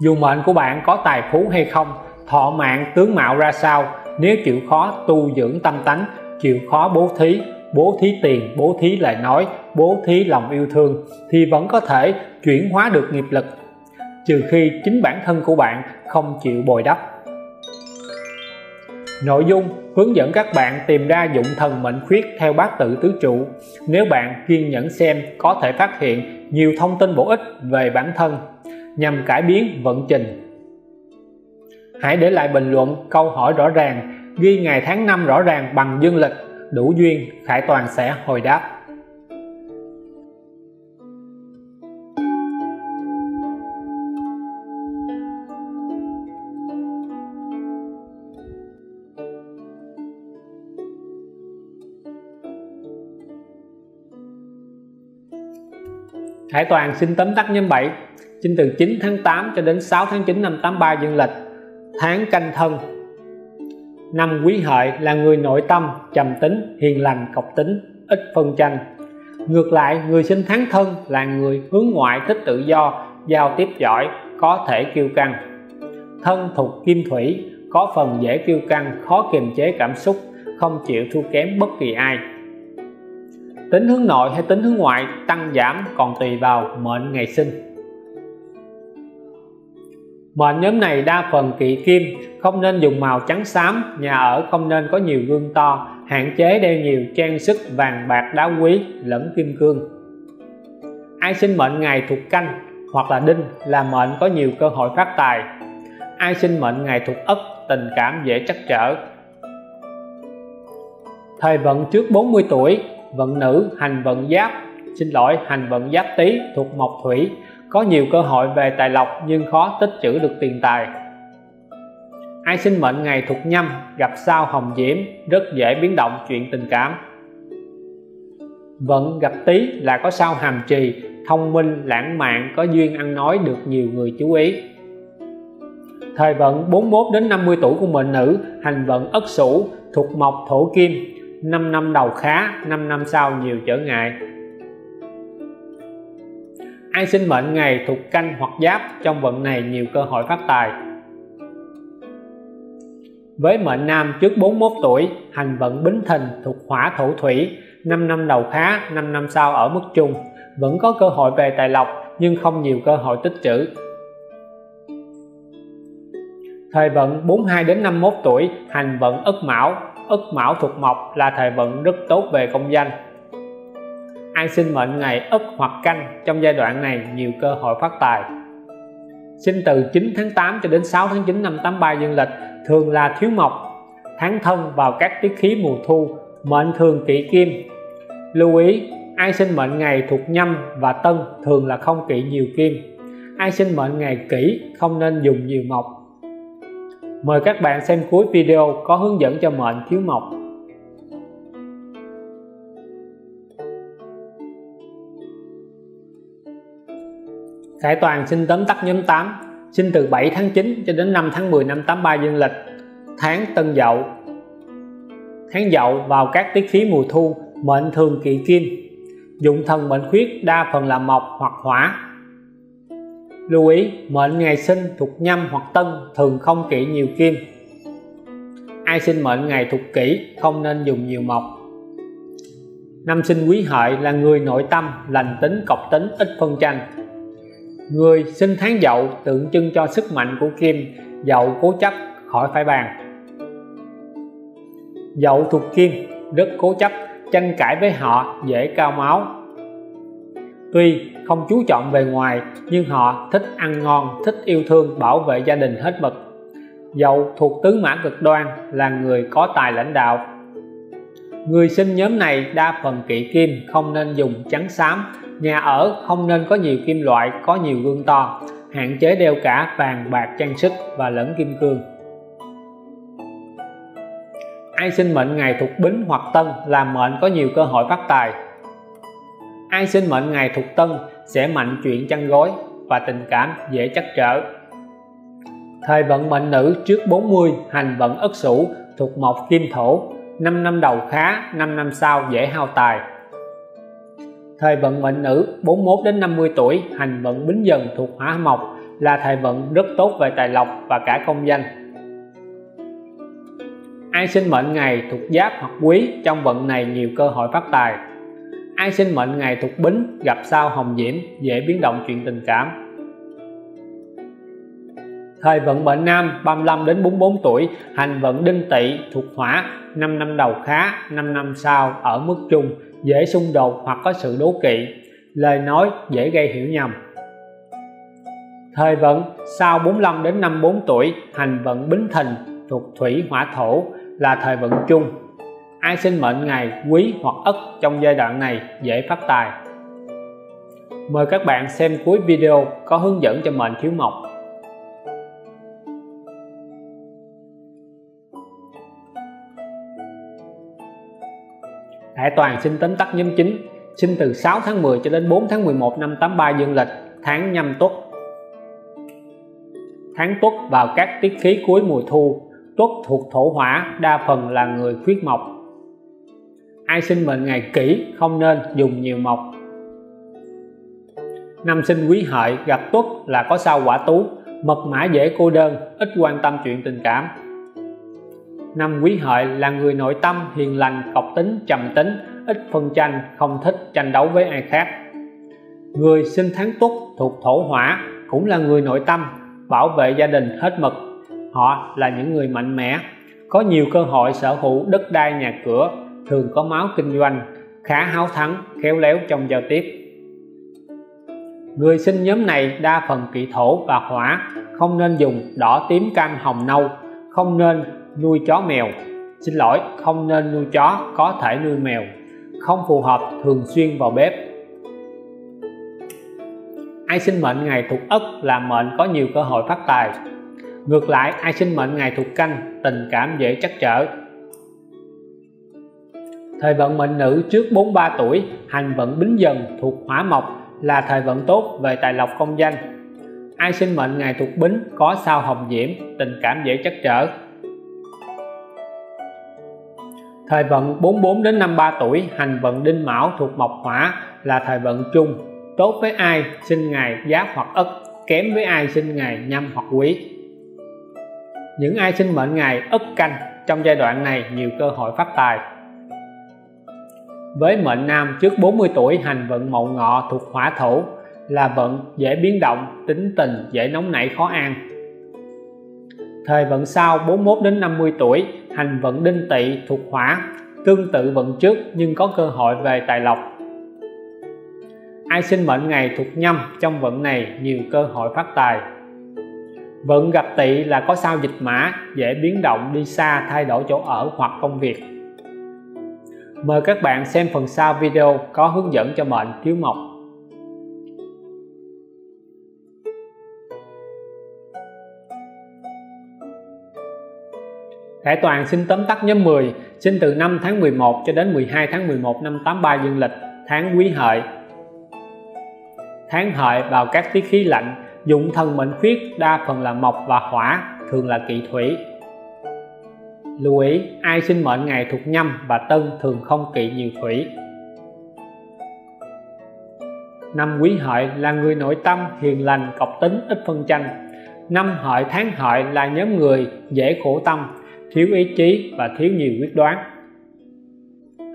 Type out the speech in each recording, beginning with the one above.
dù mệnh của bạn có tài phú hay không, thọ mạng tướng mạo ra sao, nếu chịu khó tu dưỡng tâm tánh, chịu khó bố thí bố thí tiền, bố thí lời nói, bố thí lòng yêu thương, thì vẫn có thể chuyển hóa được nghiệp lực, trừ khi chính bản thân của bạn không chịu bồi đắp Nội dung, hướng dẫn các bạn tìm ra dụng thần mệnh khuyết theo bát tự tứ trụ. Nếu bạn kiên nhẫn xem, có thể phát hiện nhiều thông tin bổ ích về bản thân nhằm cải biến vận trình. Hãy để lại bình luận câu hỏi rõ ràng, ghi ngày tháng năm rõ ràng bằng dương lịch, đủ duyên Khải Toàn sẽ hồi đáp. Hải Toàn xin tấm tắc nhân 7 sinh từ 9 tháng 8 cho đến 6 tháng 9 năm 83 dương lịch, tháng canh thân. Năm quý hợi là người nội tâm, trầm tính, hiền lành cọc tính, ít phân tranh. Ngược lại, người sinh tháng thân là người hướng ngoại thích tự do, giao tiếp giỏi, có thể kiêu căng. Thân thuộc kim thủy, có phần dễ kiêu căng, khó kiềm chế cảm xúc, không chịu thua kém bất kỳ ai. Tính hướng nội hay tính hướng ngoại tăng giảm còn tùy vào mệnh ngày sinh mệnh nhóm này đa phần kỵ kim, không nên dùng màu trắng xám. Nhà ở không nên có nhiều gương to, hạn chế đeo nhiều trang sức vàng bạc đá quý lẫn kim cương. Ai sinh mệnh ngày thuộc canh hoặc là đinh là mệnh có nhiều cơ hội phát tài. Ai sinh mệnh ngày thuộc ất, tình cảm dễ trắc trở. Thời vận trước 40 tuổi, vận nữ hành vận giáp. Xin lỗi, hành vận giáp tý thuộc mộc thủy có nhiều cơ hội về tài lộc nhưng khó tích trữ được tiền tài. Ai sinh mệnh ngày thuộc nhâm, gặp sao hồng diễm, rất dễ biến động chuyện tình cảm. Vận gặp tý là có sao hàm trì, thông minh, lãng mạn, có duyên ăn nói được nhiều người chú ý. Thời vận 41 đến 50 tuổi của mệnh nữ, hành vận ất sửu, thuộc mộc thổ kim 5 năm đầu khá 5 năm sau nhiều trở ngại ai sinh mệnh ngày thuộc canh hoặc giáp, trong vận này nhiều cơ hội phát tài. Với mệnh nam trước 41 tuổi, hành vận bính thìn thuộc hỏa thổ thủy 5 năm đầu khá 5 năm sau ở mức trung. Vẫn có cơ hội về tài lộc, nhưng không nhiều cơ hội tích trữ. Thời vận 42 đến 51 tuổi, hành vận ất mão. Ất mão thuộc mộc là thời vận rất tốt về công danh ai sinh mệnh ngày ất hoặc canh trong giai đoạn này, nhiều cơ hội phát tài. Sinh từ 9 tháng 8 cho đến 6 tháng 9 năm 83 dương lịch, thường là thiếu mộc, tháng thân vào các tiết khí mùa thu, mệnh thường kỵ kim. Lưu ý, ai sinh mệnh ngày thuộc nhâm và tân thường là không kỵ nhiều kim. Ai sinh mệnh ngày kỷ, không nên dùng nhiều mộc. Mời các bạn xem cuối video có hướng dẫn cho mệnh thiếu mộc. Khải Toàn sinh tóm tắt nhóm 8 sinh từ 7 tháng 9 cho đến 5 tháng 10 năm 83 dương lịch. Tháng Tân Dậu. Tháng Dậu vào các tiết khí mùa thu, mệnh thường kỵ kim. Dụng thần mệnh khuyết, đa phần là mộc hoặc hỏa. Lưu ý, mệnh ngày sinh thuộc nhâm hoặc tân thường không kỵ nhiều kim. Ai sinh mệnh ngày thuộc kỷ không nên dùng nhiều mộc. Năm sinh quý hợi là người nội tâm, lành tính cọc tính, ít phân tranh người sinh tháng dậu tượng trưng cho sức mạnh của kim dậu cố chấp khỏi phải bàn. Dậu thuộc kim, rất cố chấp, tranh cãi với họ, dễ cao máu. Tuy không chú trọng về ngoài, nhưng họ thích ăn ngon, thích yêu thương, bảo vệ gia đình hết mực. Dậu thuộc tứ mã cực đoan, là người có tài lãnh đạo. Người sinh nhóm này đa phần kỵ kim, không nên dùng trắng xám nhà ở không nên có nhiều kim loại, có nhiều gương to. Hạn chế đeo cả vàng, bạc, trang sức và lẫn kim cương. Ai sinh mệnh ngày thuộc bính hoặc tân là mệnh có nhiều cơ hội phát tài. Ai sinh mệnh ngày thuộc tân sẽ mạnh chuyện chăn gối và tình cảm dễ chắc trở. Thời vận mệnh nữ trước 40 hành vận ất sửu thuộc mộc kim thổ. 5 năm đầu khá 5 năm sau dễ hao tài thời vận mệnh nữ 41 đến 50 tuổi, hành vận bính dần thuộc hỏa mộc, là thời vận rất tốt về tài lộc và cả công danh. Ai sinh mệnh ngày thuộc giáp hoặc quý, trong vận này nhiều cơ hội phát tài. Ai sinh mệnh ngày thuộc bính, gặp sao hồng diễm, dễ biến động chuyện tình cảm. Thời vận mệnh nam 35 đến 44 tuổi, hành vận đinh tỵ thuộc hỏa 5 năm đầu khá 5 năm sau ở mức trung dễ xung đột hoặc có sự đố kỵ, lời nói dễ gây hiểu nhầm. Thời vận sau 45 đến 54 tuổi, hành vận bính thìn thuộc thủy hỏa thổ là thời vận chung. Ai sinh mệnh ngày, quý hoặc ất trong giai đoạn này dễ phát tài. Mời các bạn xem cuối video có hướng dẫn cho mệnh thiếu mộc. Đại toàn sinh tính tắc nhóm chính sinh từ 6 tháng 10 cho đến 4 tháng 11 năm 83 dương lịch, tháng nhâm tuất. Tháng tuất vào các tiết khí cuối mùa thu. Tuất thuộc thổ hỏa, đa phần là người khuyết mộc. Ai sinh mệnh ngày kỷ không nên dùng nhiều mộc. Năm sinh quý hợi, gặp tuất là có sao quả tú. Mật mã dễ cô đơn, ít quan tâm chuyện tình cảm năm quý hợi là người nội tâm hiền lành cọc tính, trầm tính, ít phân tranh, không thích tranh đấu với ai khác. Người sinh tháng tuất thuộc thổ hỏa cũng là người nội tâm, bảo vệ gia đình hết mực. Họ là những người mạnh mẽ, có nhiều cơ hội sở hữu đất đai nhà cửa, thường có máu kinh doanh, khá háo thắng, khéo léo trong giao tiếp. Người sinh nhóm này đa phần kỵ thổ và hỏa, không nên dùng đỏ tím cam hồng nâu, không nên nuôi chó mèo. Xin lỗi, không nên nuôi chó, có thể nuôi mèo. Không phù hợp thường xuyên vào bếp. Ai sinh mệnh ngày thuộc ất là mệnh có nhiều cơ hội phát tài. Ngược lại, ai sinh mệnh ngày thuộc canh, tình cảm dễ trắc trở. Thời vận mệnh nữ trước 43 tuổi, hành vận bính dần thuộc hỏa mộc là thời vận tốt về tài lộc công danh. Ai sinh mệnh ngày thuộc bính có sao hồng diễm, tình cảm dễ trắc trở thời vận 44 đến 53 tuổi, hành vận đinh mão thuộc mộc hỏa là thời vận chung. Tốt với ai, sinh ngày giáp hoặc ất, kém với ai, sinh ngày, nhâm hoặc quý. Những ai sinh mệnh ngày, ất, canh, trong giai đoạn này nhiều cơ hội phát tài. Với mệnh nam trước 40 tuổi, hành vận mậu ngọ thuộc hỏa thổ là vận dễ biến động, tính tình, dễ nóng nảy, khó an. Thời vận sau 41 đến 50 tuổi hành vận đinh tỵ thuộc hỏa, tương tự vận trước nhưng có cơ hội về tài lộc. Ai sinh mệnh ngày thuộc nhâm, trong vận này nhiều cơ hội phát tài. Vận gặp tỵ là có sao dịch mã, dễ biến động, đi xa, thay đổi chỗ ở hoặc công việc. Mời các bạn xem phần sau video có hướng dẫn cho mệnh thiếu mộc. Đại Toàn xin tóm tắt nhóm 10, sinh từ 5 tháng 11 cho đến 12 tháng 11 năm 83 dương lịch, tháng quý hợi. Tháng hợi vào các tiết khí lạnh, dụng thần mệnh khuyết đa phần là mộc và hỏa, thường là kỵ thủy. Lưu ý, ai sinh mệnh ngày thuộc nhâm và tân thường không kỵ nhiều thủy. Năm quý hợi là người nội tâm, hiền lành, cọc tính, ít phân tranh. Năm hợi tháng hợi là nhóm người dễ khổ tâm, thiếu ý chí và thiếu nhiều quyết đoán.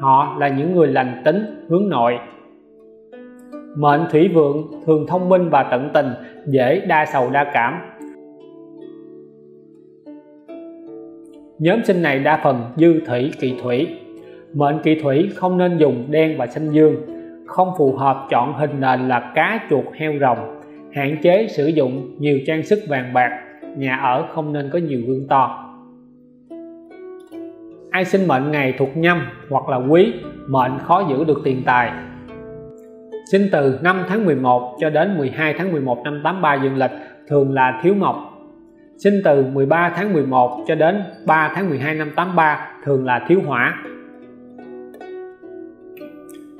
Họ là những người lành tính, hướng nội. Mệnh thủy vượng thường thông minh và tận tình, dễ đa sầu đa cảm. Nhóm sinh này đa phần dư thủy, kỳ thủy. Mệnh kỳ thủy không nên dùng đen và xanh dương, không phù hợp chọn hình nền là cá chuột heo rồng. Hạn chế sử dụng nhiều trang sức vàng bạc, nhà ở không nên có nhiều gương to ai sinh mệnh ngày thuộc nhâm hoặc là quý, mệnh khó giữ được tiền tài. Sinh từ 5 tháng 11 cho đến 12 tháng 11 năm 83 dương lịch thường là thiếu mộc. Sinh từ 13 tháng 11 cho đến 3 tháng 12 năm 83 thường là thiếu hỏa.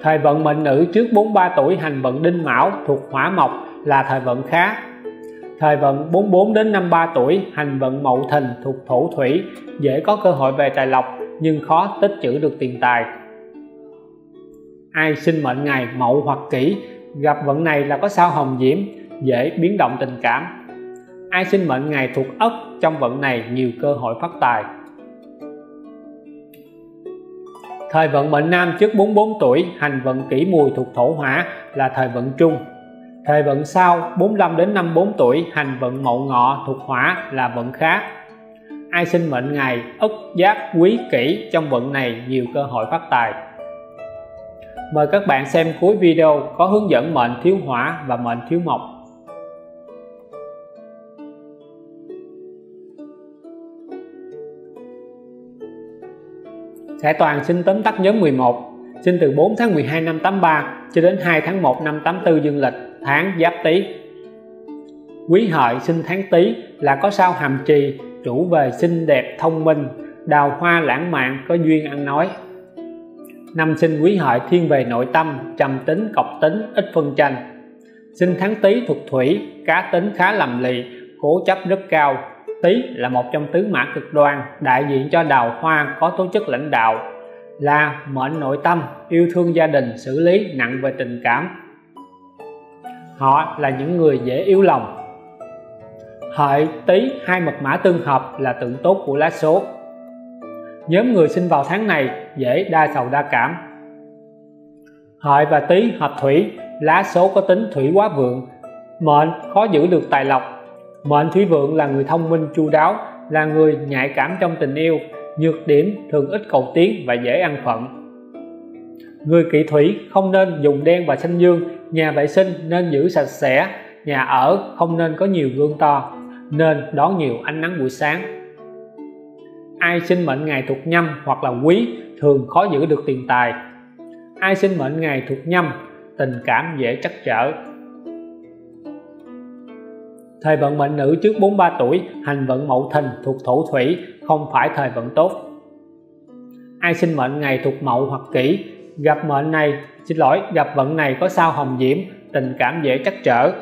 Thời vận mệnh nữ trước 43 tuổi hành vận đinh mão thuộc hỏa mộc là thời vận khá. Thời vận 44 đến 53 tuổi hành vận mậu thìn thuộc thổ thủy, dễ có cơ hội về tài lộc nhưng khó tích trữ được tiền tài. Ai sinh mệnh ngày mậu hoặc kỷ, gặp vận này là có sao hồng diễm, dễ biến động tình cảm. Ai sinh mệnh ngày thuộc ất, trong vận này nhiều cơ hội phát tài. Thời vận mệnh nam trước 44 tuổi, hành vận kỷ mùi thuộc thổ hỏa là thời vận trung. Thời vận sau 45 đến 54 tuổi, hành vận mậu ngọ thuộc hỏa là vận khác ai sinh mệnh ngày ất giáp quý kỷ trong vận này nhiều cơ hội phát tài. Mời các bạn xem cuối video có hướng dẫn mệnh thiếu hỏa và mệnh thiếu mộc. Khải Toàn sinh tóm tắt nhóm 11 sinh từ 4 tháng 12 năm 83 cho đến 2 tháng 1 năm 84 dương lịch, tháng Giáp Tý. Quý Hợi sinh tháng Tý là có sao hàm trì chủ về xinh đẹp thông minh, đào hoa lãng mạn, có duyên ăn nói. Năm sinh quý hợi thiên về nội tâm, trầm tính, cọc tính, ít phân tranh. Sinh tháng tý thuộc thủy, cá tính khá lầm lì, cố chấp rất cao. Tý là một trong tứ mã cực đoan, đại diện cho đào hoa có tố chất lãnh đạo. Là mệnh nội tâm, yêu thương gia đình, xử lý nặng về tình cảm. Họ là những người dễ yếu lòng hợi tý hai mật mã tương hợp là tượng tốt của lá số. Nhóm người sinh vào tháng này dễ đa sầu đa cảm. Hợi và tý hợp thủy, lá số có tính thủy quá vượng. Mệnh khó giữ được tài lộc. Mệnh thủy vượng là người thông minh, chu đáo, là người nhạy cảm trong tình yêu, nhược điểm, thường ít cầu tiến và dễ ăn phận. Người kỵ thủy không nên dùng đen và xanh dương, nhà vệ sinh nên giữ sạch sẽ, nhà ở không nên có nhiều gương to nên đón nhiều ánh nắng buổi sáng. Ai sinh mệnh ngày thuộc nhâm hoặc là quý thường khó giữ được tiền tài. Ai sinh mệnh ngày thuộc nhâm, tình cảm dễ trắc trở. Thời vận mệnh nữ trước 43 tuổi, hành vận mậu thìn thuộc thổ thủy, không phải thời vận tốt. Ai sinh mệnh ngày thuộc mậu hoặc kỷ, gặp mệnh này, xin lỗi, gặp vận này có sao hồng diễm, tình cảm dễ trắc trở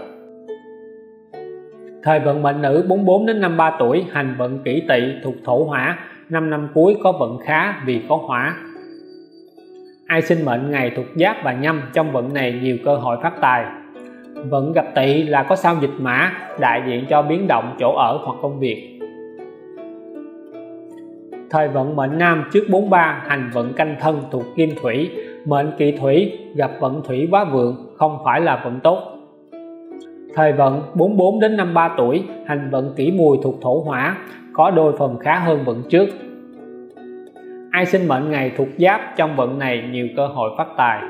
thời vận mệnh nữ 44 đến 53 tuổi, hành vận kỷ tỵ thuộc thổ hỏa. 5 năm cuối có vận khá vì có hỏa. Ai sinh mệnh ngày thuộc giáp và nhâm, trong vận này nhiều cơ hội phát tài. Vận gặp tỵ là có sao dịch mã, đại diện cho biến động, chỗ ở hoặc công việc. Thời vận mệnh nam trước 43 hành vận canh thân thuộc kim thủy. Mệnh kỵ thủy, gặp vận thủy quá vượng, không phải là vận tốt thời vận 44 đến 53 tuổi, hành vận kỷ mùi thuộc thổ hỏa, có đôi phần khá hơn vận trước. Ai sinh mệnh ngày thuộc giáp trong vận này nhiều cơ hội phát tài.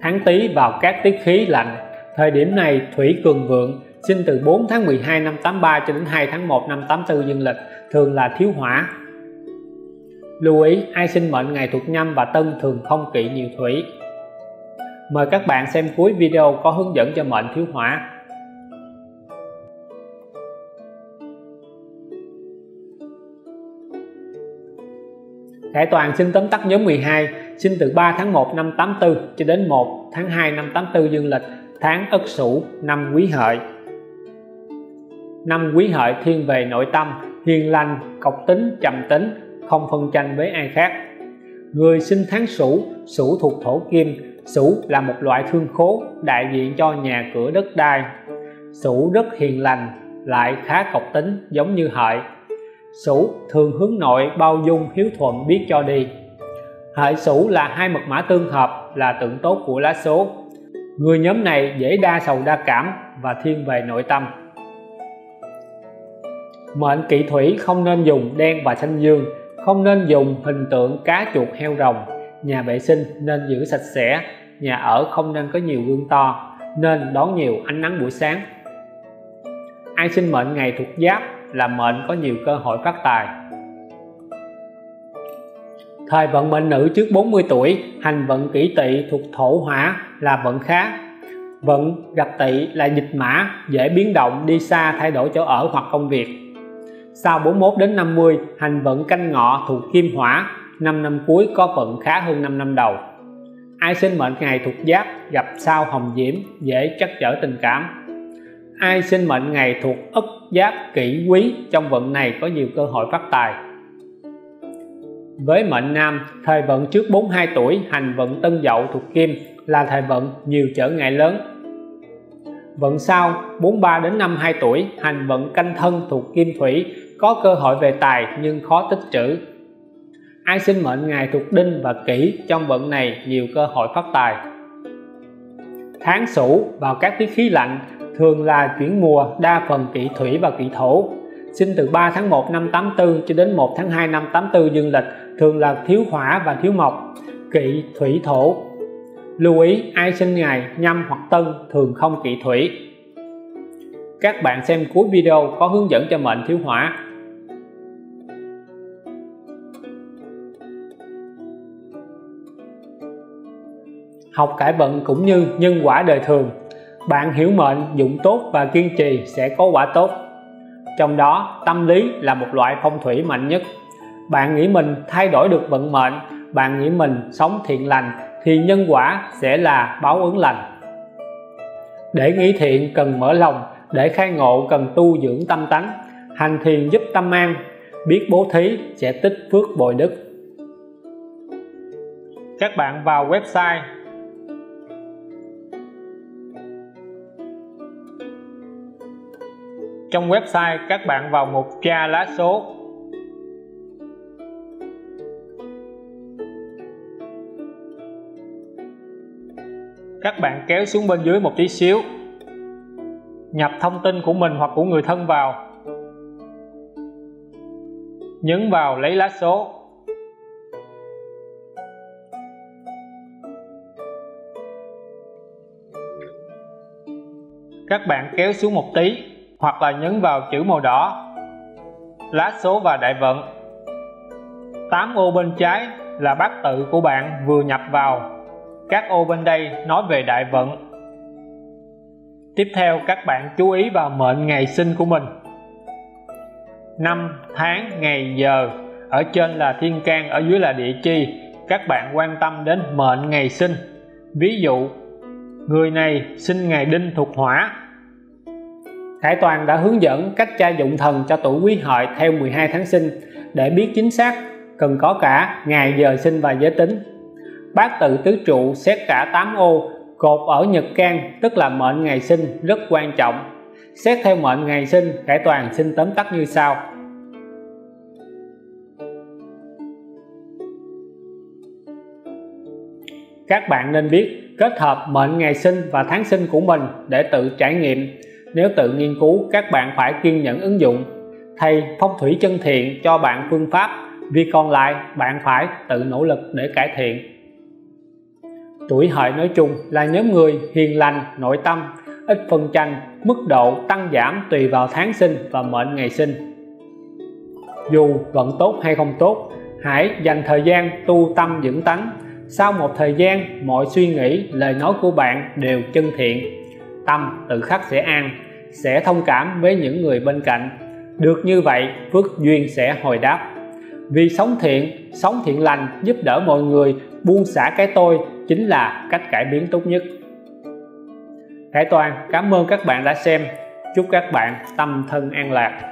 Tháng tý vào các tiết khí lạnh. Thời điểm này, thủy cường vượng sinh từ 4 tháng 12 năm 83 cho đến 2 tháng 1 năm 84 dương lịch, thường là thiếu hỏa. Lưu ý, ai sinh mệnh ngày thuộc nhâm và tân thường không kỵ nhiều thủy mời các bạn xem cuối video có hướng dẫn cho mệnh thiếu hỏa. Khải Toàn sinh tóm tắt nhóm 12 sinh từ 3 tháng 1 năm 84 cho đến 1 tháng 2 năm 84 dương lịch, tháng Ất Sửu, năm Quý Hợi. Năm Quý Hợi thiên về nội tâm, hiền lành cọc tính, trầm tính, không phân tranh với ai khác. Người sinh tháng Sửu Sửu thuộc thổ kim Sửu là một loại thương khố đại diện cho nhà cửa đất đai. Sửu rất hiền lành, lại khá cộc tính, giống như Hợi. Sửu thường hướng nội bao dung hiếu thuận biết cho đi. Hợi Sửu là hai mật mã tương hợp, là tượng tốt của lá số. Người nhóm này dễ đa sầu đa cảm và thiên về nội tâm. Mệnh kỵ thủy không nên dùng đen và xanh dương, không nên dùng hình tượng cá chuột heo rồng nhà vệ sinh nên giữ sạch sẽ. Nhà ở không nên có nhiều gương to, nên đón nhiều ánh nắng buổi sáng. Ai sinh mệnh ngày thuộc giáp là mệnh có nhiều cơ hội phát tài. Thời vận mệnh nữ trước 40 tuổi, hành vận kỷ tỵ thuộc thổ hỏa là vận khá. Vận gặp tỵ là dịch mã, dễ biến động, đi xa, thay đổi chỗ ở hoặc công việc. Sau 41 đến 50 hành vận canh ngọ thuộc kim hỏa. 5 năm cuối có vận khá hơn 5 năm đầu. Ai sinh mệnh ngày thuộc giáp gặp sao hồng diễm, dễ trắc trở tình cảm. Ai sinh mệnh ngày thuộc ất giáp kỷ quý, trong vận này có nhiều cơ hội phát tài. Với mệnh nam, thời vận trước 42 tuổi, hành vận tân dậu thuộc kim, là thời vận nhiều trở ngại lớn. Vận sau 43 đến 52 tuổi, hành vận canh thân thuộc kim thủy, có cơ hội về tài nhưng khó tích trữ ai sinh mệnh ngày thuộc đinh và kỷ trong vận này nhiều cơ hội phát tài. Tháng sửu, vào các tiết khí lạnh, thường là chuyển mùa đa phần kỷ thủy và kỷ thổ. Sinh từ 3 tháng 1 năm 84 cho đến 1 tháng 2 năm 84 dương lịch, thường là thiếu hỏa và thiếu mộc kỵ thủy thổ. Lưu ý, ai sinh ngày nhâm hoặc tân thường không kỵ thủy. Các bạn xem cuối video có hướng dẫn cho mệnh thiếu hỏa. Học cải vận cũng như nhân quả đời thường. Bạn hiểu mệnh, dụng tốt và kiên trì sẽ có quả tốt. Trong đó, tâm lý là một loại phong thủy mạnh nhất. Bạn nghĩ mình thay đổi được vận mệnh, bạn nghĩ mình sống thiện lành thì nhân quả sẽ là báo ứng lành. Để nghĩ thiện cần mở lòng, để khai ngộ cần tu dưỡng tâm tánh. Hành thiền giúp tâm an, biết bố thí sẽ tích phước bồi đức. Các bạn vào website trong website, các bạn vào mục tra lá số. Các bạn kéo xuống bên dưới một tí xíu. Nhập thông tin của mình hoặc của người thân vào. Nhấn vào lấy lá số. Các bạn kéo xuống một tí hoặc là nhấn vào chữ màu đỏ. Lá số và đại vận. 8 ô bên trái là bát tự của bạn vừa nhập vào. Các ô bên đây nói về đại vận. Tiếp theo, các bạn chú ý vào mệnh ngày sinh của mình. Năm tháng ngày giờ, ở trên là thiên can, ở dưới là địa chi. Các bạn quan tâm đến mệnh ngày sinh. Ví dụ, người này sinh ngày đinh thuộc hỏa. Thái Toàn đã hướng dẫn cách tra dụng thần cho tuổi quý hợi theo 12 tháng sinh để biết chính xác cần có cả ngày giờ sinh và giới tính. Bát tự tứ trụ xét cả 8 ô, cột ở nhật can, tức là mệnh ngày sinh, rất quan trọng. Xét theo mệnh ngày sinh, Khải Toàn xin tóm tắt như sau. Các bạn nên biết kết hợp mệnh ngày sinh và tháng sinh của mình để tự trải nghiệm nếu tự nghiên cứu, các bạn phải kiên nhẫn ứng dụng. Thầy, phong thủy chân thiện cho bạn phương pháp. Vì còn lại, bạn phải tự nỗ lực để cải thiện. Tuổi hợi nói chung là nhóm người hiền lành, nội tâm, ít phân tranh, mức độ tăng giảm tùy vào tháng sinh và mệnh ngày sinh. Dù vận tốt hay không tốt, hãy dành thời gian tu tâm dưỡng tánh. Sau một thời gian, mọi suy nghĩ, lời nói của bạn đều chân thiện tâm tự khắc sẽ an, sẽ thông cảm với những người bên cạnh. Được như vậy, phước duyên sẽ hồi đáp. Vì sống thiện sống thiện lành giúp đỡ mọi người, buông xả cái tôi chính là cách cải biến tốt nhất. Khải Toàn, cảm ơn các bạn đã xem. Chúc các bạn tâm thân an lạc.